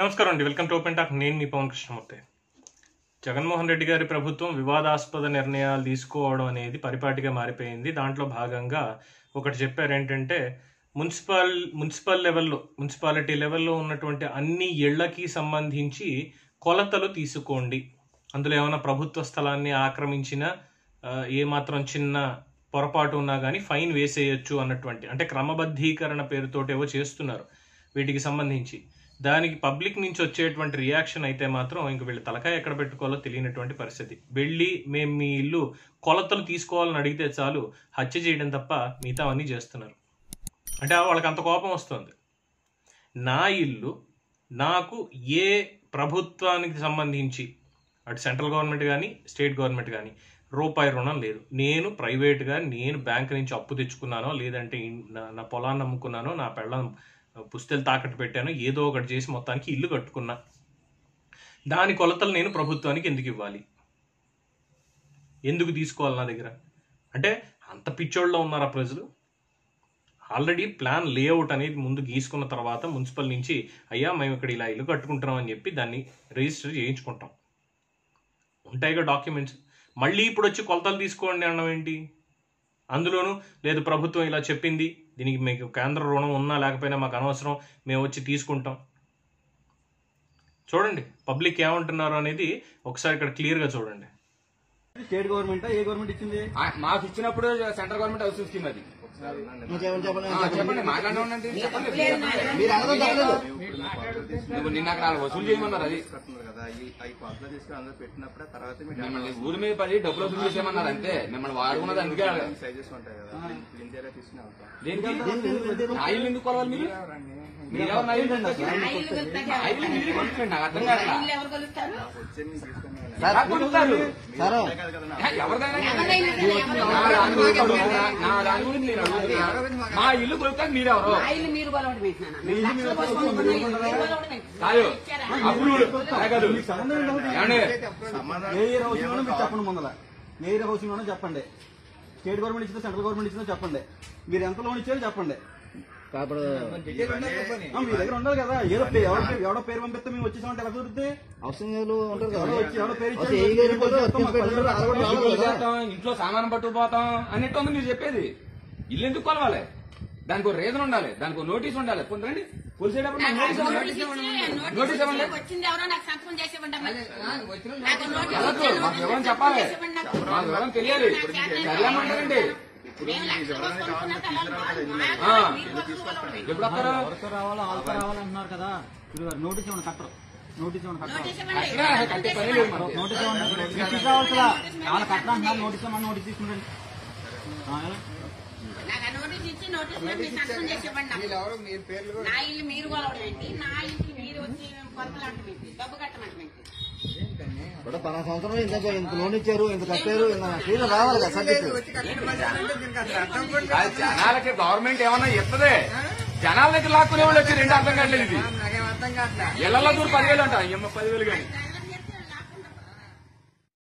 నమస్కారం అండి. Welcome to open talk. నేను మీ పవన్ కృష్ణమూర్తి. జగన్మోహన్ రెడ్డి గారి ప్రభుత్వం వివాదాస్పద నిర్ణయాలు తీసుకోవడం అనేది పరిపాటిగా మారిపోయింది. దాంట్లో భాగంగా ఒకటి చెప్పారు ఏంటంటే మున్సిపల్ మున్సిపల్ లెవెల్లో మున్సిపాలిటీ లెవెల్లో ఉన్నటువంటి అన్ని ఇళ్ళకి సంబంధించి కొలతలు తీసుకోండి. అందులో ఏమైనా ప్రభుత్వ స్థలాన్ని ఆక్రమించిన ఏమాత్రం చిన్న పొరపాటు ఉన్నా కానీ ఫైన్ వేసేయచ్చు అన్నటువంటి అంటే క్రమబద్ధీకరణ పేరుతోటి ఏవో చేస్తున్నారు వీటికి సంబంధించి. దానికి పబ్లిక్ నుంచి వచ్చేటువంటి రియాక్షన్ అయితే మాత్రం ఇంక వీళ్ళు తలకాయ ఎక్కడ పెట్టుకోవాలో తెలియనటువంటి పరిస్థితి. వెళ్ళి మేము మీ ఇల్లు కొలతలు తీసుకోవాలని అడిగితే చాలు హత్య చేయడం తప్ప మిగతా అన్నీ చేస్తున్నారు. అంటే వాళ్ళకి అంత కోపం వస్తుంది. నా ఇల్లు నాకు ఏ ప్రభుత్వానికి సంబంధించి అటు సెంట్రల్ గవర్నమెంట్ కానీ స్టేట్ గవర్నమెంట్ కానీ రూపాయి రుణం లేదు. నేను ప్రైవేట్గా నేను బ్యాంక్ నుంచి అప్పు తెచ్చుకున్నానో లేదంటే నా- నా పొలాన్ని అమ్ముకున్నానో నా పెళ్ళం పుస్తలు తాకట్టు పెట్టాను ఏదో ఒకటి చేసి మొత్తానికి ఇల్లు కట్టుకున్నా. దాని కొలతలు నేను ప్రభుత్వానికి ఎందుకు ఇవ్వాలి? ఎందుకు తీసుకోవాలి నా దగ్గర? అంటే అంత పిచ్చోళ్ళలో ఉన్నారా ప్రజలు? ఆల్రెడీ ప్లాన్ లేఅవుట్ అనేది ముందు గీసుకున్న తర్వాత మున్సిపల్ నుంచి అయ్యా మేము ఇక్కడ ఇలా ఇల్లు కట్టుకుంటున్నాం అని చెప్పి దాన్ని రిజిస్టర్ చేయించుకుంటాం. ఉంటాయిగా డాక్యుమెంట్స్. మళ్ళీ ఇప్పుడు వచ్చి కొలతలు తీసుకోండి అనడం ఏంటి? అందులోనూ లేదు ప్రభుత్వం ఇలా చెప్పింది దీనికి మీకు కేంద్ర రుణం ఉన్నా లేకపోయినా మాకు అనవసరం మేము వచ్చి తీసుకుంటాం. చూడండి పబ్లిక్ ఏమంటున్నారు అనేది ఒకసారి ఇక్కడ క్లియర్గా చూడండి. స్టేట్ గవర్నమెంట్ ఏ గవర్నమెంట్ ఇచ్చింది? మాకు ఇచ్చినప్పుడు సెంట్రల్ గవర్నమెంట్ హౌసింగ్ స్కీమ్ అది. చెప్పండి మీరు అనడం తప్పలేదు. నిన్న అక్కడ వాళ్ళు వసూలు చేయమన్నారు అది. మిమ్మల్ని ఊరి మీద పడి డబ్బులు వసూలు చేసేయమన్నారు అంతే. మిమ్మల్ని వాడుకున్నది అందుకే దేనికి? ఎందుకు కొలవాలి మీరు? మీరెవరు కొనుక్కోండి, నాకు అర్థం కాదు ఎవరిదైనా నా దాని గురించి నేను. మా ఇల్లు కొనుక్తాను మీరెవరు? కాదు? అప్పుడు కాదు. మేయర్ హౌసింగ్లోనే మీరు చెప్పండి ముందల. మేయర్ హౌసింగ్లోనే చెప్పండి. స్టేట్ గవర్నమెంట్ ఇచ్చిందో సెంట్రల్ గవర్నమెంట్ ఇచ్చిందో చెప్పండి. మీరు ఎంత లోన్ ఇచ్చారో చెప్పండి. మీ దగ్గర ఉండాలి కదా. ఏదో ఎవడో పేరు పంపిస్తే మేము వచ్చేసామంటే ఎలా కుదురుద్ది? అవసరం ఉంటారు కదా. ఎవడో వచ్చి ఎవడో పేరు ఇంట్లో సామానం పట్టుకుపోతాం అన్నట్టు ఉంది మీరు చెప్పేది. ఇల్లు ఎందుకు కొలవాలి? దానికి ఒక రీజన్ ఉండాలి. దానికి ఒక నోటీస్ ఉండాలి. కొంతరండి కొలిసేటప్పుడు నోటీస్ నోటీస్ ఇవ్వండి. ఇవ్వండి ఇవ్వండి మాకు వివరం చెప్పాలి? ఇవ్వండి. మాకు వివరం తెలియాలి? చదివామంటారండి? ఎప్పుడు వస్తారా? రావాలంటున్నారు కదా. నోటీస్ ఇవ్వండి కట్టరు. నోటీస్ ఇవ్వండి కట్టరు. నోటీస్ ఇవ్వండి. నోటీస్ ఇవ్వండి నోటీస్ రావాల్సిన వాళ్ళ కట్టరు. నోటీస్ ఇవ్వమని నోటీస్ తీసుకుంటండి? నాకు ఆ నోటీస్ ఇచ్చి నోటీస్ మీద మీరు సంతకం చేసి ఇవ్వండి నాకు. నా ఇల్లు మీరు కొలవడం ఏంటి నా ఇల్లు మీరు వచ్చి కొలతలు అంటం ఏంటి డబ్బు కట్టమంటం ఏంటి ఇప్పుడు పన్నెండు సంవత్సరాలు ఇంత ఇంత లోన్ ఇచ్చారు ఇంత కట్టారు ఇంత రావాలి కదా జనాలకి గవర్నమెంట్ ఏమన్నా ఇస్తుంది జనాల దగ్గర లాక్కునే వాళ్ళు వచ్చి రెండు అర్థం కావట్లేదు ఇది. ఇళ్ళలో దూరం పదివేలు అంట పదివేలు కానీ.